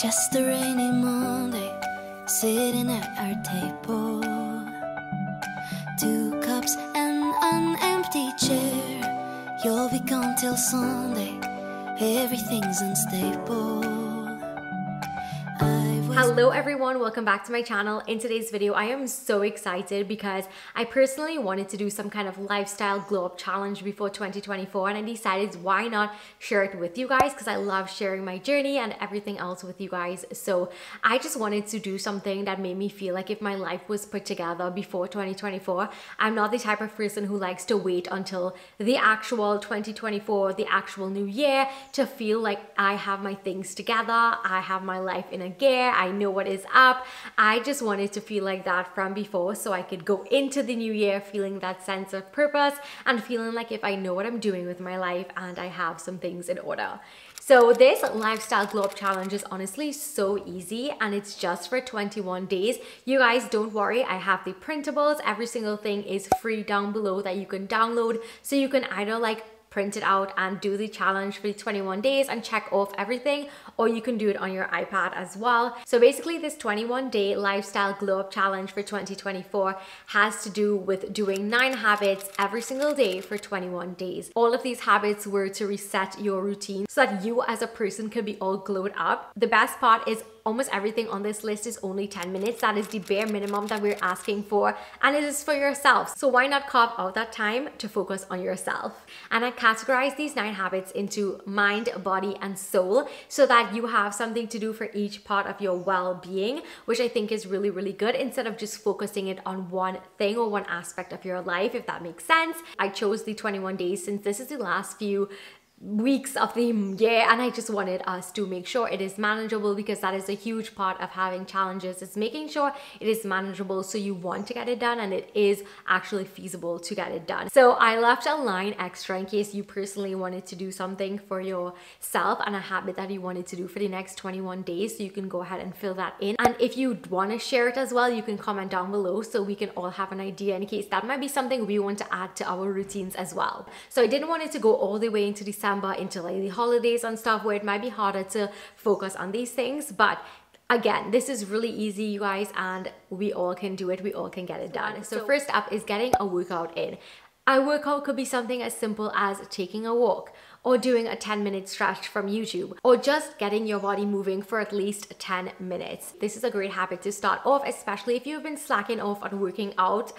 Just a rainy Monday, sitting at our table. Two cups and an empty chair. You'll be gone till Sunday, everything's unstable. Hello everyone, welcome back to my channel. In today's video, I am so excited because I personally wanted to do some kind of lifestyle glow up challenge before 2024 and I decided why not share it with you guys because I love sharing my journey and everything else with you guys. So I just wanted to do something that made me feel like if my life was put together before 2024, I'm not the type of person who likes to wait until the actual 2024, the actual new year to feel like I have my things together, I have my life in a gear, I know what is up. I just wanted to feel like that from before so I could go into the new year feeling that sense of purpose and feeling like if I know what I'm doing with my life and I have some things in order. So this lifestyle glow up challenge is honestly so easy and it's just for 21 days. You guys don't worry, I have the printables. Every single thing is free down below that you can download. So you can either like print it out and do the challenge for the 21 days and check off everything or you can do it on your iPad as well. So basically this 21 day lifestyle glow up challenge for 2024 has to do with doing nine habits every single day for 21 days. All of these habits were to reset your routine so that you as a person can be all glowed up. The best part is almost everything on this list is only 10 minutes. That is the bare minimum that we're asking for and it is for yourself. So why not carve out that time to focus on yourself? And I categorize these nine habits into mind, body, and soul so that you have something to do for each part of your well-being, which I think is really, really good instead of just focusing it on one thing or one aspect of your life, if that makes sense. I chose the 21 days since this is the last few weeks of the year and I just wanted us to make sure it is manageable because that is a huge part of having challenges is making sure it is manageable so you want to get it done and it is actually feasible to get it done. So I left a line extra in case you personally wanted to do something for yourself and a habit that you wanted to do for the next 21 days so you can go ahead and fill that in and if you want to share it as well you can comment down below so we can all have an idea in case that might be something we want to add to our routines as well. So I didn't want it to go all the way into December Into like the holidays and stuff where it might be harder to focus on these things. But again, this is really easy, you guys, and we all can do it. We all can get it done. So first up is getting a workout in. A workout could be something as simple as taking a walk or doing a 10 minute stretch from YouTube or just getting your body moving for at least 10 minutes. This is a great habit to start off, especially if you've been slacking off on working out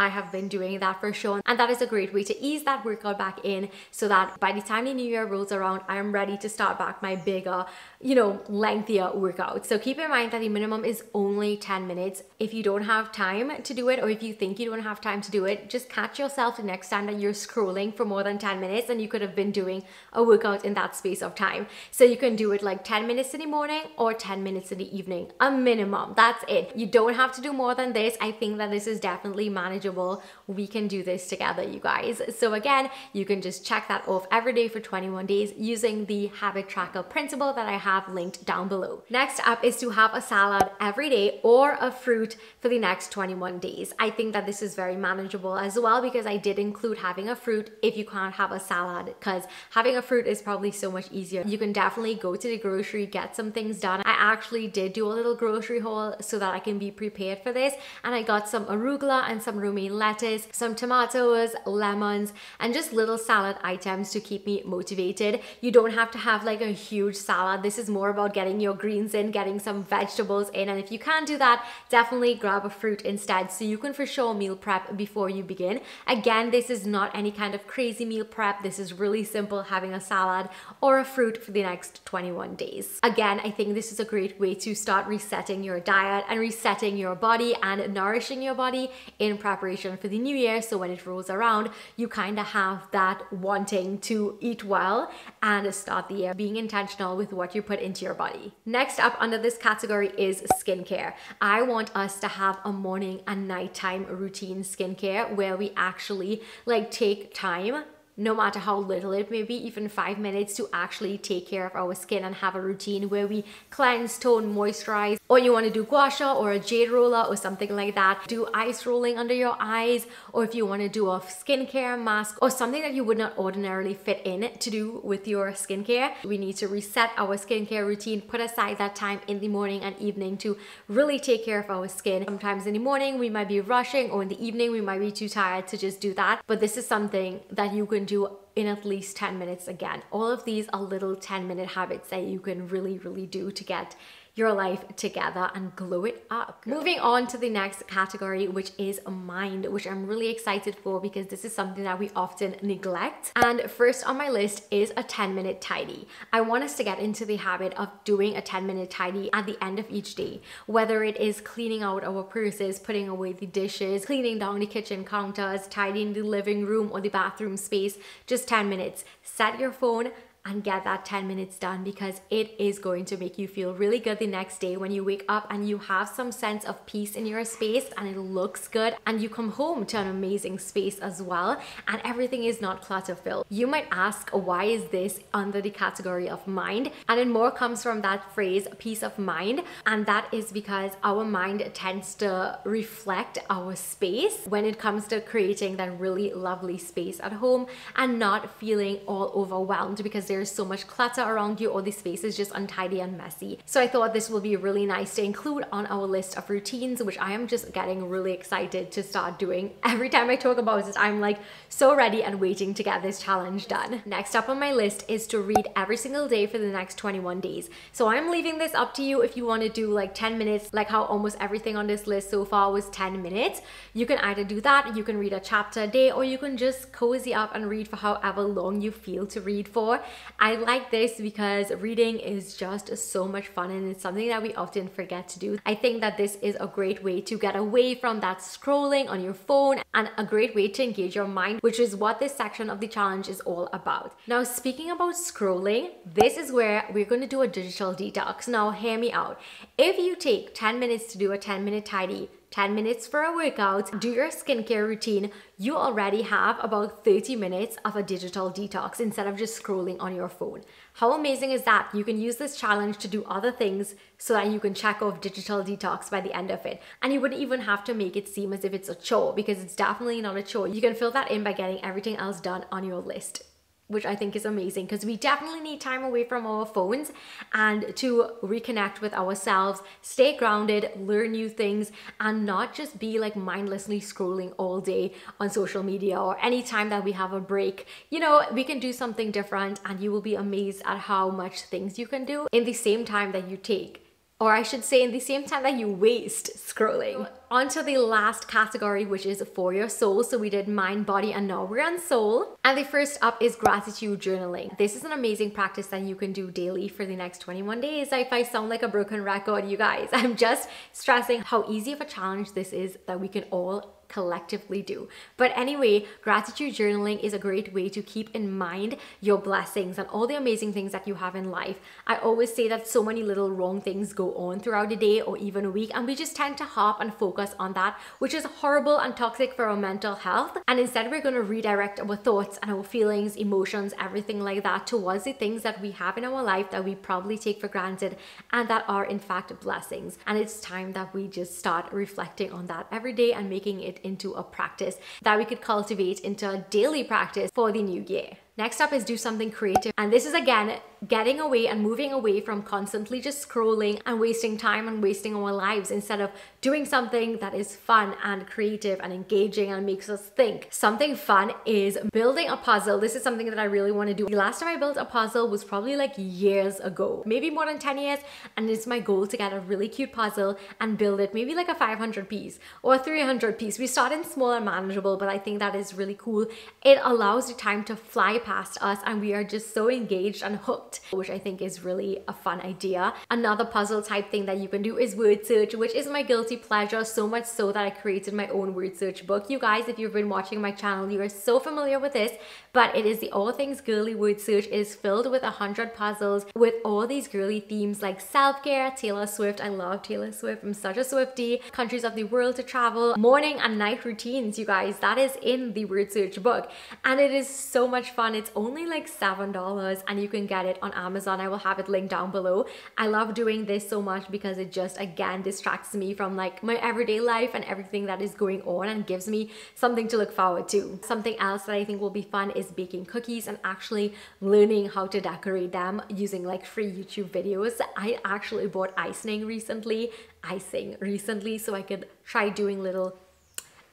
I have been doing that for sure. And that is a great way to ease that workout back in so that by the time the new year rolls around, I am ready to start back my bigger, you know, lengthier workout. So keep in mind that the minimum is only 10 minutes. If you don't have time to do it, or if you think you don't have time to do it, just catch yourself the next time that you're scrolling for more than 10 minutes and you could have been doing a workout in that space of time. So you can do it like 10 minutes in the morning or 10 minutes in the evening, a minimum. That's it. You don't have to do more than this. I think that this is definitely manageable manageable. We can do this together, you guys. So again, you can just check that off every day for 21 days using the habit tracker principle that I have linked down below. Next up is to have a salad every day or a fruit for the next 21 days. I think that this is very manageable as well because I did include having a fruit if you can't have a salad because having a fruit is probably so much easier. You can definitely go to the grocery, get some things done. Actually did do a little grocery haul so that I can be prepared for this and I got some arugula and some romaine lettuce, some tomatoes, lemons, and just little salad items to keep me motivated. You don't have to have like a huge salad. This is more about getting your greens in, getting some vegetables in. And if you can't do that, definitely grab a fruit instead. So you can for sure meal prep before you begin. Again, this is not any kind of crazy meal prep. This is really simple having a salad or a fruit for the next 21 days. Again, I think this is a great way to start resetting your diet and resetting your body and nourishing your body in preparation for the new year. So when it rolls around, you kind of have that wanting to eat well and start the year being intentional with what you put into your body. Next up under this category is skincare. I want us to have a morning and nighttime routine skincare where we actually like take time no matter how little it may be, even five minutes to actually take care of our skin and have a routine where we cleanse, tone, moisturize, or you want to do gua sha or a jade roller or something like that. Do ice rolling under your eyes, or if you want to do a skincare mask or something that you would not ordinarily fit in to do with your skincare. We need to reset our skincare routine, put aside that time in the morning and evening to really take care of our skin. Sometimes in the morning we might be rushing or in the evening we might be too tired to just do that. But this is something that you can do in at least 10 minutes again. All of these are little 10 minute habits that you can really, really do to get your life together and glow it up. Moving on to the next category, which is mind, which I'm really excited for because this is something that we often neglect. And first on my list is a 10 minute tidy. I want us to get into the habit of doing a 10 minute tidy at the end of each day, whether it is cleaning out our purses, putting away the dishes, cleaning down the kitchen counters, tidying the living room or the bathroom space, just 10 minutes. Set your phone, and get that 10 minutes done because it is going to make you feel really good the next day when you wake up and you have some sense of peace in your space and it looks good and you come home to an amazing space as well and everything is not clutter filled. You might ask why is this under the category of mind and it more comes from that phrase peace of mind and that is because our mind tends to reflect our space when it comes to creating that really lovely space at home and not feeling all overwhelmed because there's so much clutter around you or the space is just untidy and messy. So I thought this will be really nice to include on our list of routines, which I am just getting really excited to start doing. Every time I talk about it, I'm like so ready and waiting to get this challenge done. Next up on my list is to read every single day for the next 21 days. So I'm leaving this up to you if you want to do like 10 minutes, like how almost everything on this list so far was 10 minutes. You can either do that, you can read a chapter a day, or you can just cozy up and read for however long you feel to read for. I like this because reading is just so much fun and it's something that we often forget to do. I think that this is a great way to get away from that scrolling on your phone and a great way to engage your mind, which is what this section of the challenge is all about. Now, speaking about scrolling, this is where we're going to do a digital detox. Now, hear me out. If you take 10 minutes to do a 10 minute tidy, 10 minutes for a workout, do your skincare routine, you already have about 30 minutes of a digital detox instead of just scrolling on your phone. How amazing is that? You can use this challenge to do other things so that you can check off digital detox by the end of it. And you wouldn't even have to make it seem as if it's a chore because it's definitely not a chore. You can fill that in by getting everything else done on your list which I think is amazing because we definitely need time away from our phones and to reconnect with ourselves, stay grounded, learn new things, and not just be like mindlessly scrolling all day on social media or any time that we have a break. You know, we can do something different and you will be amazed at how much things you can do in the same time that you take or I should say in the same time that you waste scrolling. On to the last category, which is for your soul. So we did mind, body, and now we're on soul. And the first up is gratitude journaling. This is an amazing practice that you can do daily for the next 21 days. If I sound like a broken record, you guys, I'm just stressing how easy of a challenge this is that we can all collectively do. But anyway, gratitude journaling is a great way to keep in mind your blessings and all the amazing things that you have in life. I always say that so many little wrong things go on throughout the day or even a week, and we just tend to hop and focus on that, which is horrible and toxic for our mental health. And instead, we're going to redirect our thoughts and our feelings, emotions, everything like that towards the things that we have in our life that we probably take for granted and that are in fact blessings. And it's time that we just start reflecting on that every day and making it into a practice that we could cultivate into a daily practice for the new year. Next up is do something creative. And this is again getting away and moving away from constantly just scrolling and wasting time and wasting our lives instead of doing something that is fun and creative and engaging and makes us think. Something fun is building a puzzle. This is something that I really want to do. The last time I built a puzzle was probably like years ago, maybe more than 10 years. And it's my goal to get a really cute puzzle and build it maybe like a 500 piece or a 300 piece. We start in small and manageable, but I think that is really cool. It allows the time to fly past us and we are just so engaged and hooked, which I think is really a fun idea. Another puzzle type thing that you can do is word search, which is my guilty pleasure, so much so that I created my own word search book. You guys, if you've been watching my channel, you are so familiar with this, but it is the All Things Girly word search. It is filled with a hundred puzzles with all these girly themes like self-care, Taylor Swift. I love Taylor Swift. I'm such a Swiftie. Countries of the world to travel, morning and night routines, you guys. That is in the word search book. And it is so much fun. It's only like $7 and you can get it on Amazon. I will have it linked down below. I love doing this so much because it just again distracts me from like my everyday life and everything that is going on and gives me something to look forward to. Something else that I think will be fun is baking cookies and actually learning how to decorate them using like free YouTube videos. I actually bought icing recently, icing recently so I could try doing little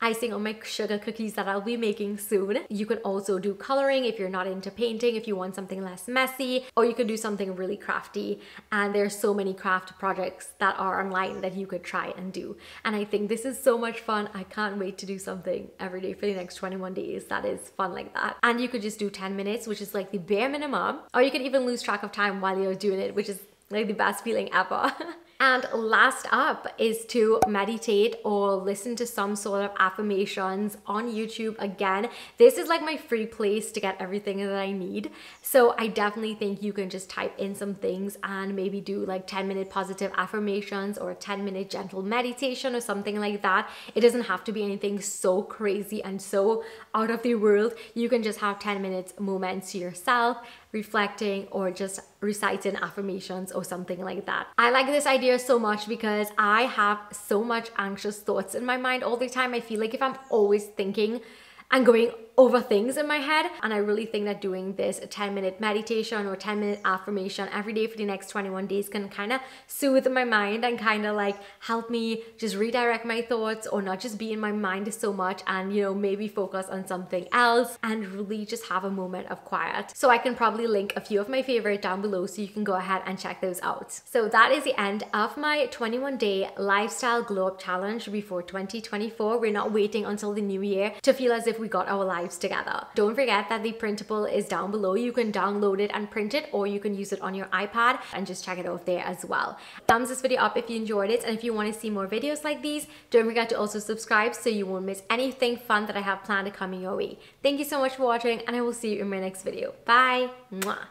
icing on my sugar cookies that I'll be making soon. You can also do coloring if you're not into painting, if you want something less messy, or you could do something really crafty. And there's so many craft projects that are online that you could try and do. And I think this is so much fun. I can't wait to do something every day for the next 21 days that is fun like that. And you could just do 10 minutes, which is like the bare minimum, or you can even lose track of time while you're doing it, which is like the best feeling ever. And last up is to meditate or listen to some sort of affirmations on YouTube. Again, this is like my free place to get everything that I need. So I definitely think you can just type in some things and maybe do like 10 minute positive affirmations or a 10 minute gentle meditation or something like that. It doesn't have to be anything so crazy and so out of the world. You can just have 10 minutes moments to yourself reflecting or just reciting affirmations or something like that. I like this idea so much because I have so much anxious thoughts in my mind all the time. I feel like if I'm always thinking and going over things in my head. And I really think that doing this 10 minute meditation or 10 minute affirmation every day for the next 21 days can kind of soothe my mind and kind of like help me just redirect my thoughts or not just be in my mind so much and, you know, maybe focus on something else and really just have a moment of quiet. So I can probably link a few of my favorite down below so you can go ahead and check those out. So that is the end of my 21 day lifestyle glow up challenge before 2024. We're not waiting until the new year to feel as if we got our life lives together. Don't forget that the printable is down below. You can download it and print it or you can use it on your iPad and just check it out there as well. Thumbs this video up if you enjoyed it and if you want to see more videos like these, don't forget to also subscribe so you won't miss anything fun that I have planned coming your way. Thank you so much for watching and I will see you in my next video. Bye! Mwah.